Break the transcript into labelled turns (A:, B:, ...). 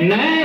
A: मैं